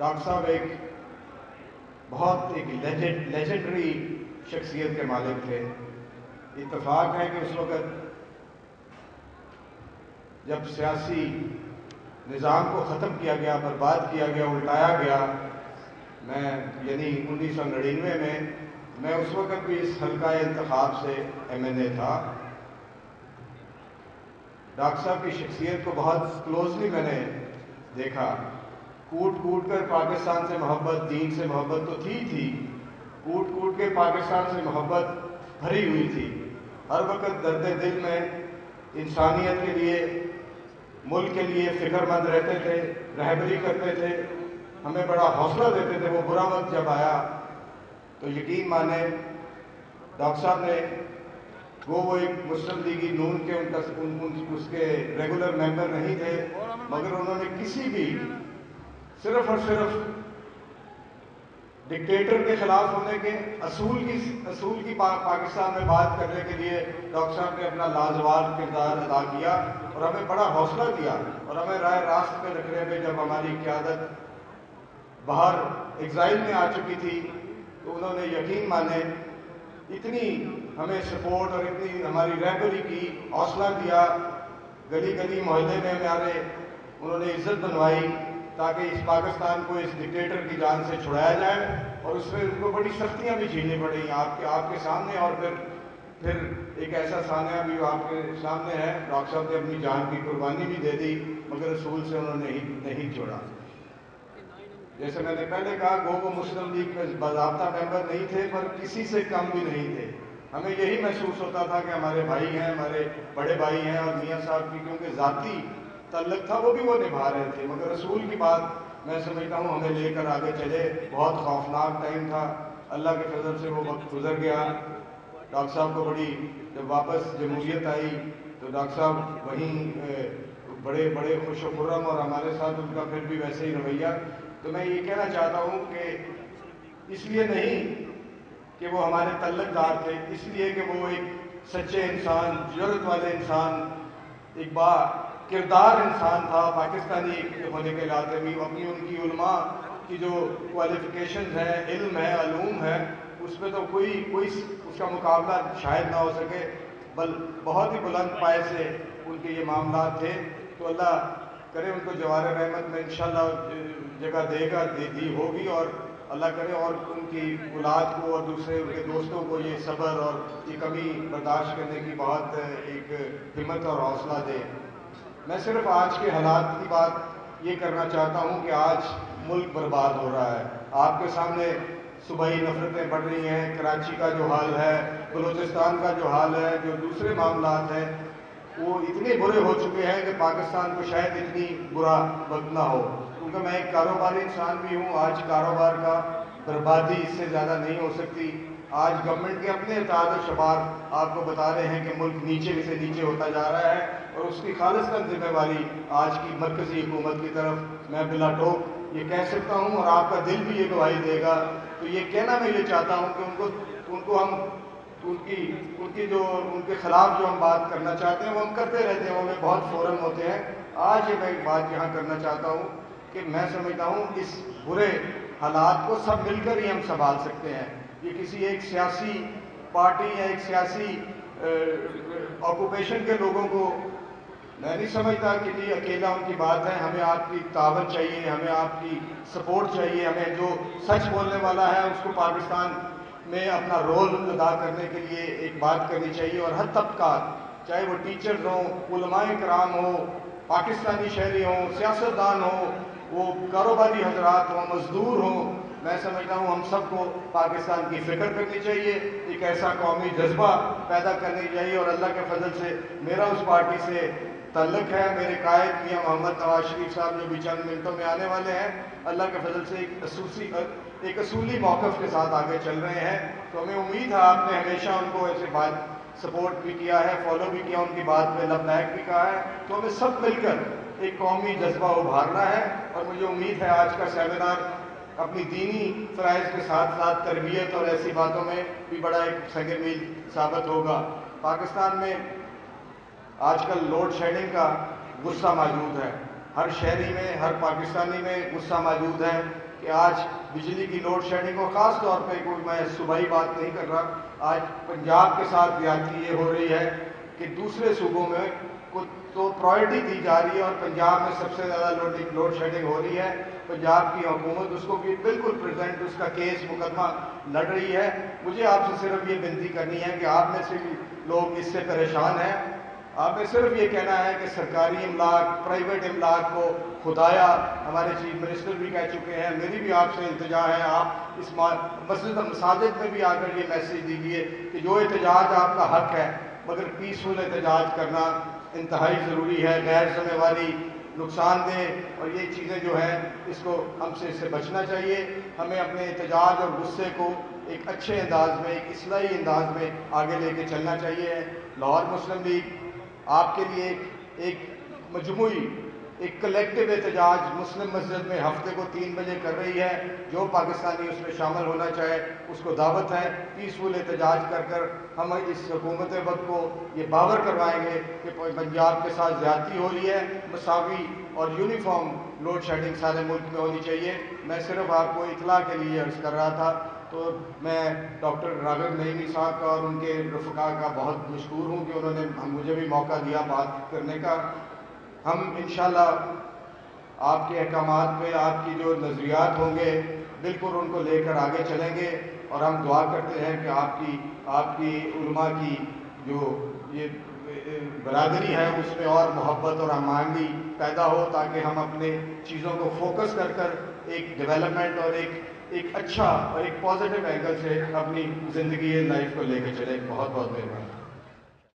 Doctor साहब, एक बहुत एक लेजेंड लेजेंडरी शख्सियत के मालिक थे। इतफाक है कि उस वक़्त जब सियासी निज़ाम को ख़त्म किया गया, बर्बाद किया गया, उल्टाया गया, मैं, यानी उन्नीस सौ नड़िनवे में, मैं उस वक़्त भी इस हल्का इंतखब से एम एन ए था। डॉक्टर साहब की शख्सियत को बहुत क्लोजली मैंने देखा। कूट कूट कर पाकिस्तान से मोहब्बत दीन से मोहब्बत तो थी थी। कूट कूट के पाकिस्तान से मोहब्बत भरी हुई थी। हर वक्त दर्द दिल में इंसानियत के लिए मुल्क के लिए फ़िक्रमंद रहते थे रहबरी करते थे हमें बड़ा हौसला देते थे वो बुरा वक्त जब आया तो यकीन माने डॉक्टर साहब ने वो वो एक मुस्लिम लीगी नून के उनका उन, उन, उसके रेगुलर मेंबर नहीं थे मगर उन्होंने किसी भी सिर्फ़ और सिर्फ़ डिक्टेटर के खिलाफ होने के असूल की असूल की पा, पाकिस्तान में बात करने के लिए डॉक्टर साहब ने अपना लाजवाब किरदार अदा किया और हमें बड़ा हौसला दिया और हमें राय रास्त पे रखने में जब हमारी क्यादत बाहर एग्जाइल में आ चुकी थी तो उन्होंने यकीन माने इतनी हमें सपोर्ट और इतनी हमारी रहबरी की हौसला दिया गली गली मोहल्ले में हमारे उन्होंने इज़्ज़त बनवाई। ताकि इस पाकिस्तान को इस डिक्टेटर की जान से छुड़ाया जाए और उसमें उनको बड़ी सख्तियाँ भी झेलनी पड़ी। आपके आपके सामने और फिर फिर एक ऐसा सानिया भी आपके सामने है। डॉक्टर साहब ने अपनी जान की कुर्बानी भी दे दी, मगर रसूल से उन्होंने नहीं नहीं छोड़ा। जैसे मैंने पहले कहा गो वो मुस्लिम लीग के बाबा मेंबर नहीं थे, पर किसी से कम भी नहीं थे। हमें यही महसूस होता था कि हमारे भाई हैं, हमारे बड़े भाई हैं और मियाँ साहब की, क्योंकि ज़ाती तल्लक था, वो भी वो निभा रहे थे। मगर रसूल की बात मैं समझता हूँ, हमें लेकर आगे चले। बहुत खौफनाक टाइम था। अल्लाह के फजल से वो वक्त गुजर गया। डॉक्टर साहब को बड़ी, जब वापस जमहूरियत आई तो डॉक्टर साहब वहीं बड़े बड़े खुश खुर्रम और हमारे साथ उनका फिर भी वैसे ही रवैया। तो मैं ये कहना चाहता हूँ कि इसलिए नहीं कि वो हमारे तल्लकदार थे, इसलिए कि वो एक सच्चे इंसान, ज़रूरत वाले इंसान एक बा किरदार इंसान था, पाकिस्तानी होने के नाते भी अपनी उनकी उलमा की जो क्वालिफिकेशन है, इल्म है अलूम है, उसमें तो कोई कोई उसका मुकाबला शायद ना हो सके, बल, बहुत ही बुलंद पाए से उनके ये मामला थे। तो अल्लाह करे उनको जवार रहमत में इन जगह देगा, दे दी होगी, और अल्लाह करे और उनकी औलाद को और दूसरे उनके दोस्तों को ये सब्र और ये कमी बर्दाश्त करने की बहुत एक हिम्मत और हौसला दे। मैं सिर्फ़ आज के हालात की बात ये करना चाहता हूँ कि आज मुल्क बर्बाद हो रहा है। आपके सामने सुबही नफरतें बढ़ रही हैं, कराची का जो हाल है, बलूचिस्तान का जो हाल है, जो दूसरे मामला हैं वो इतने बुरे हो चुके हैं कि पाकिस्तान को शायद इतनी बुरा वक्त ना हो। क्योंकि मैं एक कारोबारी इंसान भी हूँ, आज कारोबार का बर्बादी इससे ज़्यादा नहीं हो सकती। आज गवर्नमेंट के अपने ताद शबार आपको बता रहे हैं कि मुल्क नीचे से नीचे होता जा रहा है और उसकी खालिस्तान जिम्मेवारी आज की मरकजी हुकूमत की तरफ़ मैं बिला टोक। ये कह सकता हूँ और आपका दिल भी ये गवाही देगा। तो ये कहना मैं ये चाहता हूँ कि उनको उनको हम उनकी उनकी जो, उनके खिलाफ जो हम बात करना चाहते हैं, वो हम करते रहते हैं, वो हमें बहुत फ़ौरन होते हैं। आज ये मैं एक बात यहाँ करना चाहता हूँ कि मैं समझता हूँ, इस बुरे हालात को सब मिलकर ही हम संभाल सकते हैं। ये किसी एक सियासी पार्टी या एक सियासी ऑक्यूपेशन के लोगों को मैं नहीं समझता कि जी अकेला उनकी बात है, हमें आपकी तावन चाहिए, हमें आपकी सपोर्ट चाहिए, हमें जो सच बोलने वाला है, उसको पाकिस्तान में अपना रोल अदा करने के लिए एक बात करनी चाहिए और हर तबका, चाहे वो टीचर्स हों कराम हो, पाकिस्तानी शहरी हों, सियासतदान हो, वो कारोबारी हजरात हों, मजदूर हों, मैं समझता हूँ हम सबको पाकिस्तान की फ़िक्र करनी चाहिए, एक ऐसा कौमी जज्बा पैदा करनी चाहिए और अल्लाह के फजल से, मेरा उस पार्टी से तल्लक है, मेरे कायद मियाँ मोहम्मद नवाज़ शरीफ साहब जो भी चंद मिनटों में आने वाले हैं, अल्लाह के फजल से एक असूसी, एक असूली मौक़ के साथ आगे चल रहे हैं। तो हमें उम्मीद है आपने हमेशा उनको ऐसे बात सपोर्ट भी किया है फॉलो भी किया, उनकी बात में लबैक भी कहा है। तो हमें सब मिलकर एक कौमी जज्बा उभारना है और मुझे उम्मीद है आज का सेमिनार अपनी दीनी फ़रज़ के साथ साथ तरबियत और ऐसी बातों में भी बड़ा एक सगे मील साबित होगा। पाकिस्तान में आजकल लोड शेडिंग का गुस्सा मौजूद है। हर शहरी में, हर पाकिस्तानी में गुस्सा मौजूद है कि आज बिजली की लोड शेडिंग और ख़ास तौर पे कोई मैं सुबह ही बात नहीं कर रहा, आज पंजाब के साथ ज्यादती ये हो रही है कि दूसरे सूबों में कुछ तो प्रायोरिटी दी जा रही है और पंजाब में सबसे ज़्यादा लोडिंग लोड शेडिंग हो रही है। पंजाब की हुकूमत उसको भी बिल्कुल प्रेजेंट उसका केस मुकदमा लड़ रही है। मुझे आपसे सिर्फ़ ये विनती करनी है कि आप में से भी लोग इससे परेशान हैं। आपने सिर्फ़ ये कहना है कि सरकारी इमलाक प्राइवेट इमलाक को खुदाया हमारे चीफ मिनिस्टर भी कह चुके हैं, मेरी भी आपसे इंतजा है, आप इस मस्जिद मसाजिद में भी आकर ये मैसेज दीजिए कि जो एहतजाज आपका हक है, मगर पीसफुल एहतजाज करना इंतहाई ज़रूरी है, गैर जिम्मेवारी, नुकसानदेह, और ये चीज़ें जो हैं, इसको हमसे इससे बचना चाहिए। हमें अपने एहतजाज और गुस्से को एक अच्छे अंदाज में, एक इसलाई अंदाज में आगे लेके चलना चाहिए। लाहौर मुस्लिम लीग आपके लिए एक एक मजमू एक कलेक्टिव एहतजाज मुस्लिम मस्जिद में हफ़्ते को तीन बजे कर रही है। जो पाकिस्तानी उसमें शामिल होना चाहे, उसको दावत है पीसफुल एहतजाज कर कर हम इस हुकूमत वक्त को ये बावर करवाएँगे कि पंजाब के साथ ज़्यादती हो रही है। मसावी और यूनिफॉर्म लोड शेडिंग सारे मुल्क में होनी चाहिए। मैं सिर्फ़ आपको इतला के लिए अर्ज़ कर रहा था तो मैं डॉक्टर राघव नईमी साहब का और उनके रफ़ा का बहुत मशहूर हूँ कि उन्होंने मुझे भी मौका दिया बात करने का। हम इन आपके अहकाम पे आपकी जो नज़रियात होंगे, बिल्कुल उनको लेकर आगे चलेंगे और हम दुआ करते हैं कि आपकी आपकी उलमा की जो ये बरदरी है उसमें और मोहब्बत और हमारी पैदा हो ताकि हम अपने चीज़ों को फोकस कर कर एक डेवलपमेंट और एक एक अच्छा और एक पॉजिटिव एंगल से अपनी ज़िंदगी लाइफ को लेकर चले। बहुत बहुत मेहरबानी